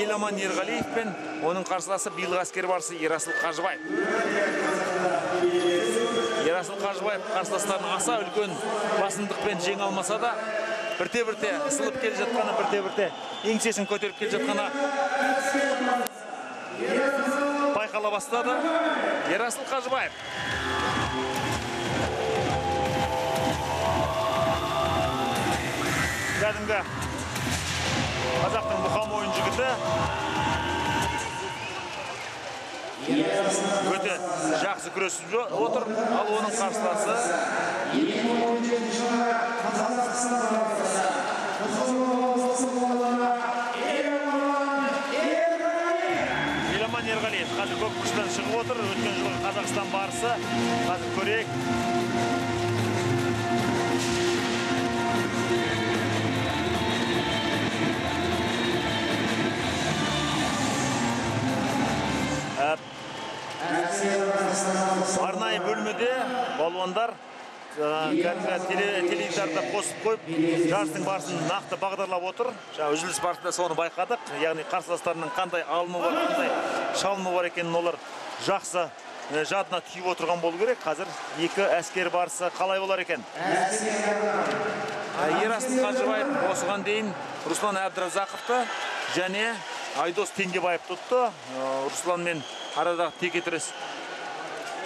еламан ерғалиев пен оның қарсыласы биылғы әскер барысы ерасыл қажыбаев. Ерасыл қажыбаев қарсыластарын аса үлкен басымдықпен жеңе алмаса да бірте бірте ысылып келе жатқаны бірте бірте еңсесін көтеріп келе жатқаны байқала бастады. Ерасыл қажыбаев. Кәдімгі өте жақсы күресіп отыр. Ал оның қарсыласы еламан ерғалиев. Қазір көк шығып отыр. Өткен жылғы қазақстан барысы. Қазір көрейік. Бөлмеде балуандар кәдімгі теле- теледидарды қосып қойып жарыстың барысын нақты бағдарлап отыр. Жаңа үзіліс барысында соны байқадық. Яғни қарсыластарының қандай алымы бар қандай шалымы бар екенін олар жақсы жадына түйіп отырған болу керек. Қазір екі әскер барысы қалай болар екен? Ерасыл қажыбаев осыған дейін руслан әбдіразақовты және айдос теңгебаевты ұтты русланмен арадағы текетірес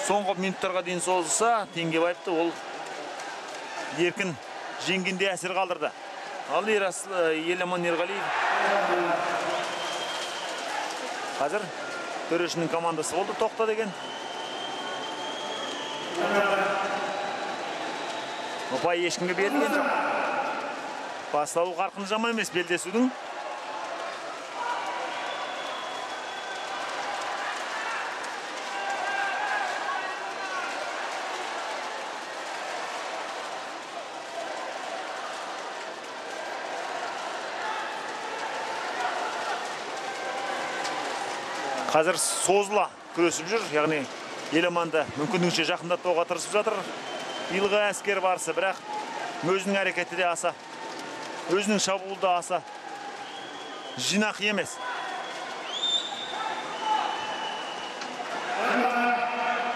соңғы минуттарға дейін созылса теңгебаевты ол еркін жеңгенде әсер қалдырды. Ал ә, еламан ерғалиев қазір төрешінің командасы болды тоқта деген. Ұпай ешкімге берілген жоқ басталу қарқыны жаман емес белдесудің қазір созыла күресіп жүр. Яғни еламанды мүмкіндігінше жақындатуға тырысып жатыр. Биылғы әскер барысы бірақ өзінің әрекеті де аса өзінің шабуылы да аса жинақы емес.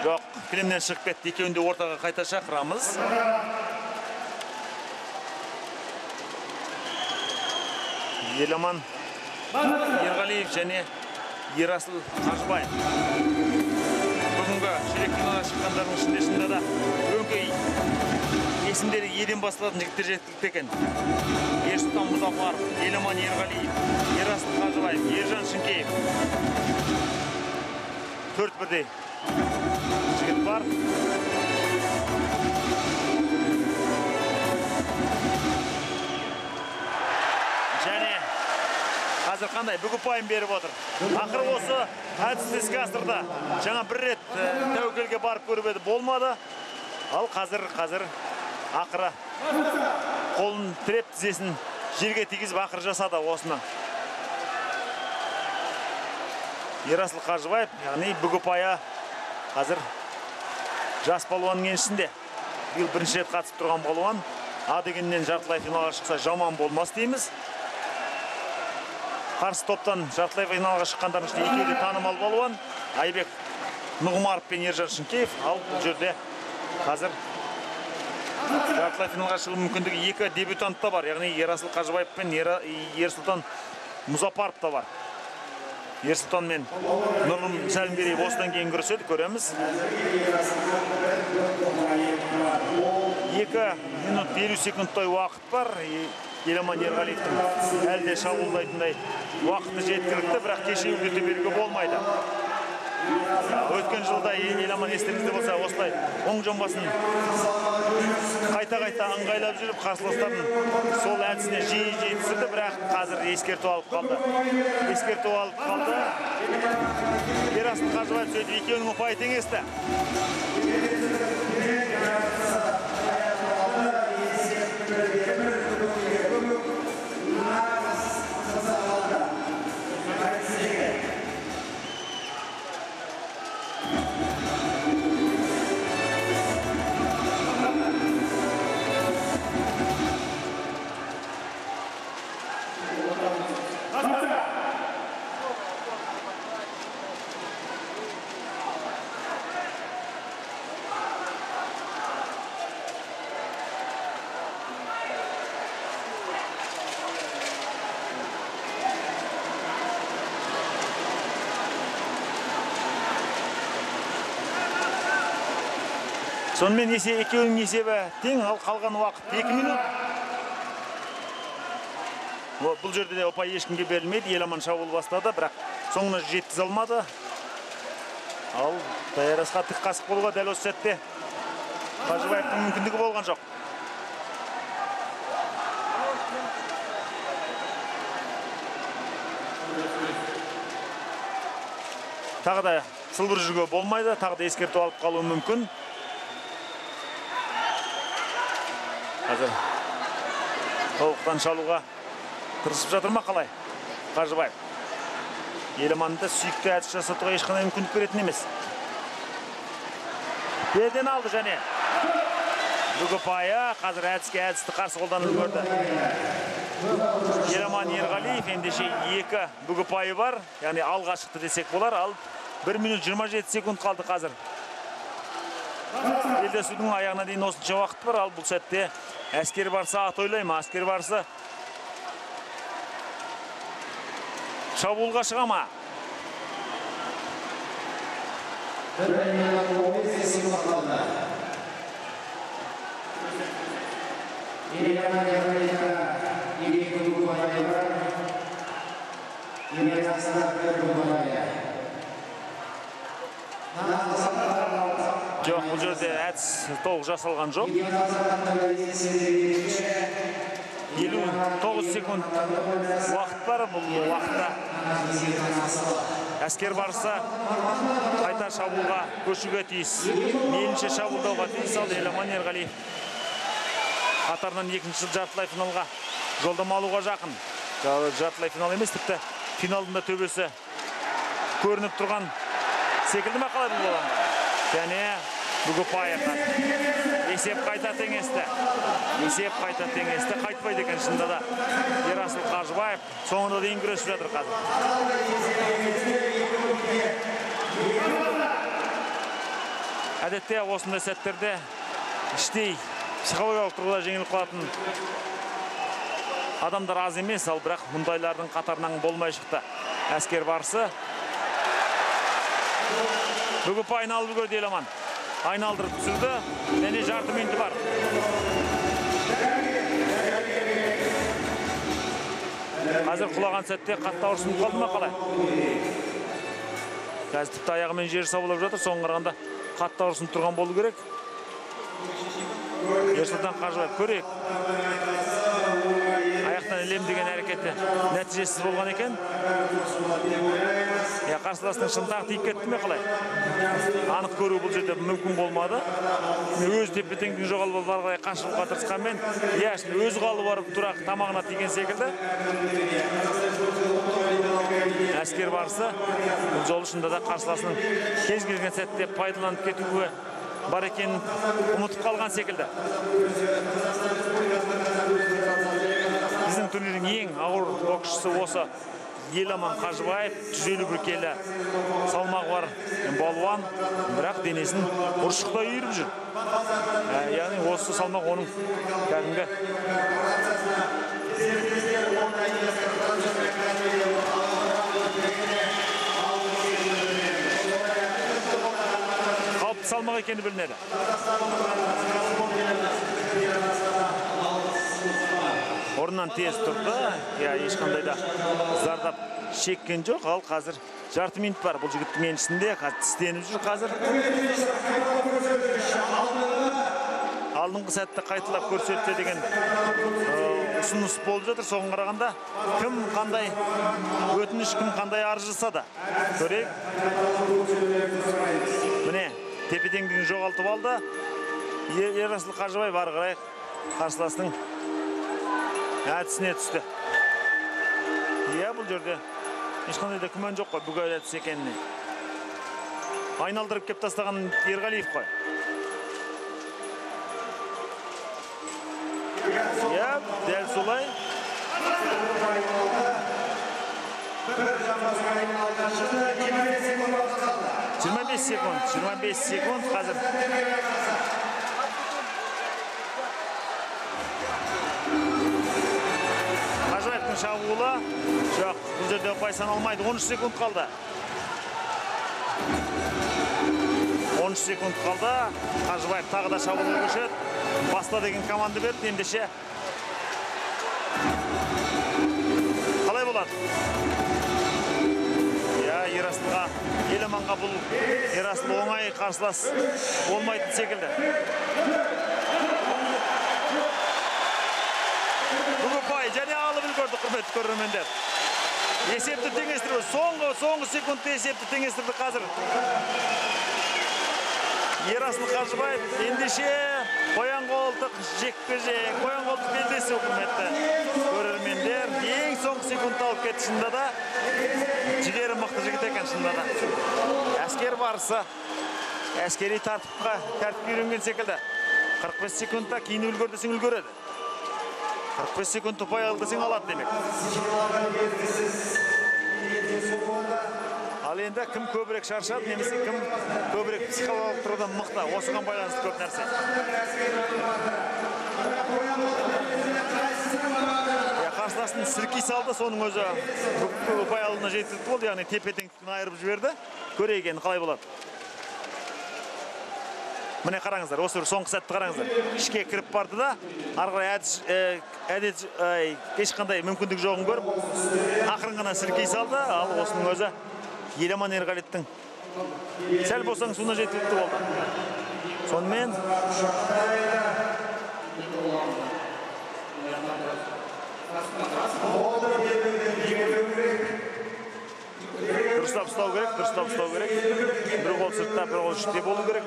Жоқ кілемнен шығып кетті. Екеуін де ортаға қайта шақырамыз. Еламан ерғалиев және ерасыл қажыбаев бүгінгі ширек финалға шыққандардың ішінде шынында да өңкей есімдері еден басталатын жігіттер жеткілікті екен. Ерсұлтан мұзафаров еламан ерғалиев ерасыл қажыбаев ержан шынкеев. Төрт бірдей жігіт бар. Қазір қандай? Бүк ұпайын беріп отыр. Ақыры осы әдісті іске асырды. Жаңа бір рет тәуекелге барып көріп еді. Болмады. Ал қазір қазір ақыры қолын тіреп тізесін жерге тигізіп ақыры жасады осыны. Ерасыл қажыбаев яғни бүк ұпайы қазір жас балуанның еншісінде. Биыл бірінші рет қатысып тұрған балуан а дегеннен жартылай финалға шықса жаман болмас дейміз. Қарсы топтан жартылай финалға шыққандардың ішінде екеуі де танымал балуан айбек нұғымаров пен ержан шынкеев ал бұл жерде қазір жартылай финалға шығу мүмкіндігі екі дебютант та бар. Яғни ерасыл қажыбаев пен ерсұлтан мұзапаров та бар. Ерсұлтан мен нұрым сәлімгереев осыдан кейін күреседі көреміз. Екі минут елу секундтай уақыт бар. Еламан ерғалиевтің әлі де шабуылдайтындай уақыты жеткілікті бірақ кешеуілдете беруге болмайды. Өткен жылда еламан естеріңізде болса осылай оң жамбасын қайта қайта ыңғайлап жүріп қарсыластарын сол әдісіне жиі жиі түсірді бірақ қазір ескерту алып қалды. Ескерту алып қалды. Ерасыл қажыбаев сөйтіп екеуінің ұпайы теңесті. Сонымен есе екеуінің есебі тең ал қалған уақыт 2 минут. Бұл жерде де ұпай ешкімге берілмейді. Еламан шабуыл бастады бірақ соңына жеткізе алмады. Ал даяр асқар тік қасық болуға дәл осы сәтте қажыбаевтың мүмкіндігі болған жоқ. Тағы да сылбыр жүруге болмайды. Тағы да ескерту алып қалуы мүмкін. Қазір. Толықтан шалуға тырысып жатыр ма қалай? Қажыбаев еламанды сүйікті әдіс жасатуға ешқандай мүмкіндік беретін емес. Белден алды және. Бүгіпайы қазір әдіске әдісті қарсы қолданып үлгерді еламан ерғалиев ендеше екі бүгіпайы бар. Яғни алға шықты десек болар. Ал 1 минут 27 секунд қалды қазір. Белдесудің аяғына дейін осынша уақыт бар. Ал бұл сәтте әскер барса ат ма әскер барса. Шабуылға шыға ма? Бір минут он бес секунд қалды Ерехан Ерғалиевқа екі ұпайы бар Ерғасына бір ұпайы жоқ бұл жерде әдіс толық жасалған жоқ. 59 секунд уақыт бар бұл уақытта. Әскер барса қайта шабуылға көшуге тиіс. Мейлінше шабуылдауға тиіс ал еламан ерғалиев қатарынан екінші жартылай финалға жолдама алуға жақын. Жартылай финал емес тіпті финалдың да төбесі көрініп тұрған секілді ма қалай бұл және бүгіпаев есеп қайта теңесті. Есеп қайта теңесті. Қайтпайды екен шынында да ерасыл қажыбаев соңына дейін күресіп жатыр қазір. Әдетте осындай сәттерде іштей психологиялық тұрғыда жеңіліп қалатын адамдар аз емес ал бірақ мұндайлардың қатарынан болмай шықты. Әскер барысы. Бүгіп айналып үлгерді еламан айналдырып түсірді және жарты минуты бар қазір құлаған сәтте қатты ауырсынып қалды ма қалай қазір тіпті аяғымен жер сабалап жатыр соған қарағанда қатты ауырсынып тұрған болу керек ерсұлтан қажыбаев көрейік ілем деген әрекеті нәтижесіз болған екен. Иә қарсыласының шынтағы тиіп кетті ме қалай? Анық көру бұл жерде мүмкін болмады. Өз тепе теңдігін жоғалып ары қарай қашыруға тырысқанмен иә өзі қалып барып тура тамағына тиген секілді. Әскер барысы бұл жолы шынында да қарсыласының кез келген сәтте пайдаланып кетуі бар екенін ұмытып қалған секілді. Біздің турнирдің ең ауыр боксшысы осы еламан қажыбаев жүз елу бір келі салмағы бар балуан. Бірақ денесін ұршықтай үйіріп жүр. Яғни осы салмақ оның кәдімгі қалыпты салмақ екені білінеді. Орнынан тез тұрды. Иә ешқандай да зардап шеккен жоқ. Ал қазір жарты минут бар бұл жігіттің еншісінде. Қазір тістеніп жүр қазір. Алдыңғы сәтті қайталап көрсетсе деген ұсыныс болып жатыр. Соған қарағанда кім қандай өтініш кім қандай арыз жасады көрейік. Міне тепе теңдігін жоғалтып алды. Ерасыл қажыбаев ары қарай қарсыласының әдісіне түсті иә бұл жерде ешқандай да күмән жоқ қой бүгін әдіс екеніне айналдырып кеп тастаған ерғалиев қой иә дәл солай жиырма бес секунд жиырма бес секунд қазір шабуылы. Жоқ бұл жерде ұпай саналмайды 13 секунд қалды. 13 секунд қалды. Қажыбаев тағы да шабуылға көшеді. Баста деген команда берді ендеше. Қалай болады? Иә ерасылға еламанға бұл ерасыл оңай қарсылас болмайтын секілді. Бұғыпай және алып үлгерді құрметті көрермендер. Есепті теңестіру соңғы соңғы секундта есепті теңестірді қазір. Ерасыл қажыбаев ендеше қоян қолтық жекпе жек қоян қолтық белдесу құрметті көрермендер. Ең соңғы секундта алып кетті шынында да жігері мықты жігіт екен шынында да әскер барысы әскери тәртіпқа тәртіпке үйренген секілді. 45 секундта кейін үлгер десең үлгереді. 45 секунд ұпай ал десең алады демек ал енді кім көбірек шаршады немесе кім көбірек психологиялық тұрғыдан мықты осыған байланысты көп нәрсе қарсыласын сілки салды соның өзі ұпай алуына жеткілікті болды яғни тепе теңдіктен айырып жіберді көрейік енді қалай болады міне қараңыздар осы бір соңғы сәтті қараңыздар. Ішке кіріп барды да ары қарай әдет ай, ешқандай мүмкіндік жоғын көріп ақырын ғана сілкей салды. Ал осының өзі еламан ерғалиевтің сәл болсаң суына жеткілікті болды. Сонымен дұрыстап ұстау керек дұрыстап ұстау керек бір қол сыртта бір қол іште болу керек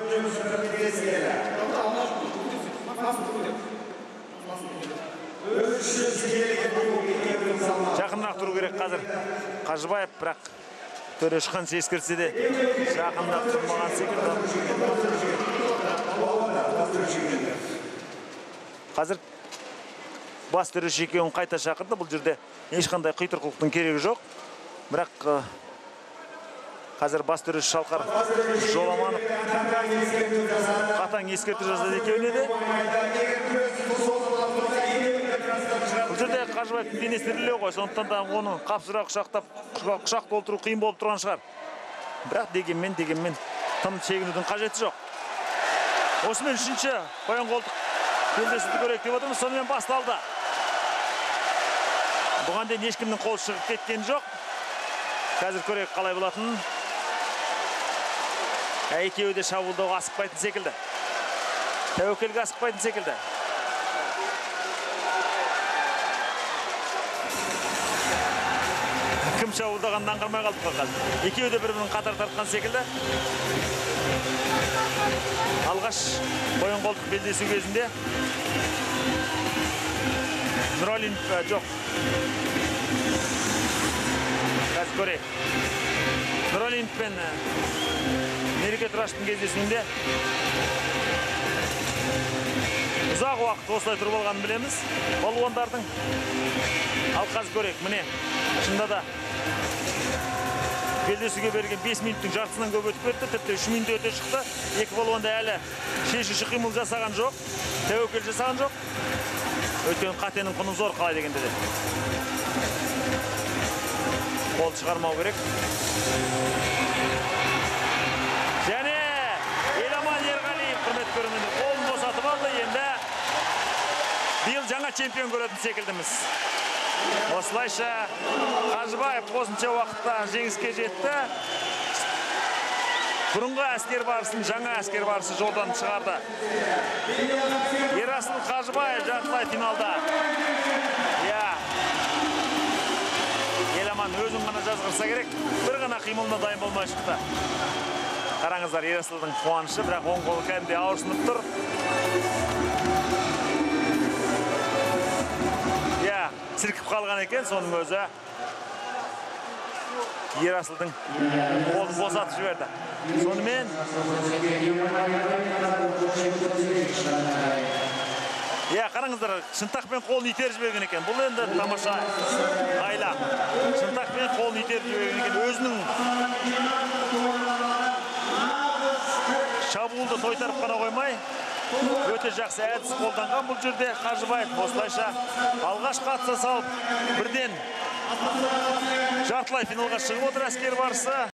жақынырақ тұру керек қазір. Қажыбаев бірақ төрешхан ескертсе де жақындап тұрмаған секілді. Қазір бас төреші екеуін қайта шақырды. Бұл жерде ешқандай құйтырқылықтың керегі жоқ. Бірақ қазір бас төреші шалқар жоламанов. Қатаң ескерту жасады екеуіне де. Бұл жерде қажыбаевтың денесі ірілеу ғой. Сондықтан да оны қапсыра құшақтап құшақ толтыру қиын болып тұрған шығар. Бірақ дегенмен дегенмен тым шегінудің қажеті жоқ. Осымен үшінші қоян қолтық белдесуді көрейік деп отырмыз. Сонымен басталды. Бұған дейін ешкімнің қолы шығып кеткен жоқ. Қазір көрейік қалай болатынын. Екеуі де шабуылдауға асықпайтын секілді. Тәуекелге асықпайтын секілді. Кім шабуылдағанын аңғармай қалдық қой қазір. Екеуі де бір бірін қатар тартқан секілді. Алғаш қоян қолтық белдесу кезінде. Нұралин ә, жоқ. Қазір көрейік нұралинов пен ә, мереке тұраштың кездесуінде. Ұзақ уақыт осылай тұрып алғанын білеміз. Балуандардың ал қазір көрейік. Міне шынында да белдесуге берген 5 минуттың жартысынан көп өтіп кетті. Тіпті 3 минут өте шықты. Екі балуан да әлі шешуші қимыл жасаған жоқ тәуекел жасаған жоқ. Өйткені қатенің құны зор қалай дегенде де. Қол шығармау керек және еламан ерғалиев құрметті көрермендер қолын босатып алды енді биыл жаңа чемпион көретін секілдіміз осылайша қажыбаев қосымша уақытта жеңіске жетті бұрынғы әскер барысын жаңа әскер барысы жолдан шығарды ерасыл қажыбаев жартылай финалда иә еламан өзін ғана жазғырса керек. бір ғана қимылына дайын болмай шықты. Қараңыздар ерасылдың қуанышы бірақ оң қолы кәдімгідей ауырсынып тұр. Иә сілкіп қалған екен соның өзі. Ерасылдың қолын босатып жіберді. Сонымен иә қараңыздар шынтақпен қолын итеріп жіберген екен. Бұл енді тамаша айла. Шынтақпен қолын итеріп жіберген екен. Өзінің шабуылды тойтарып қана қоймай өте жақсы әдіс қолданған бұл жерде қажыбаев. Осылайша алғаш қатыса салып бірден жартылай финалға шығып отыр әскер барысы.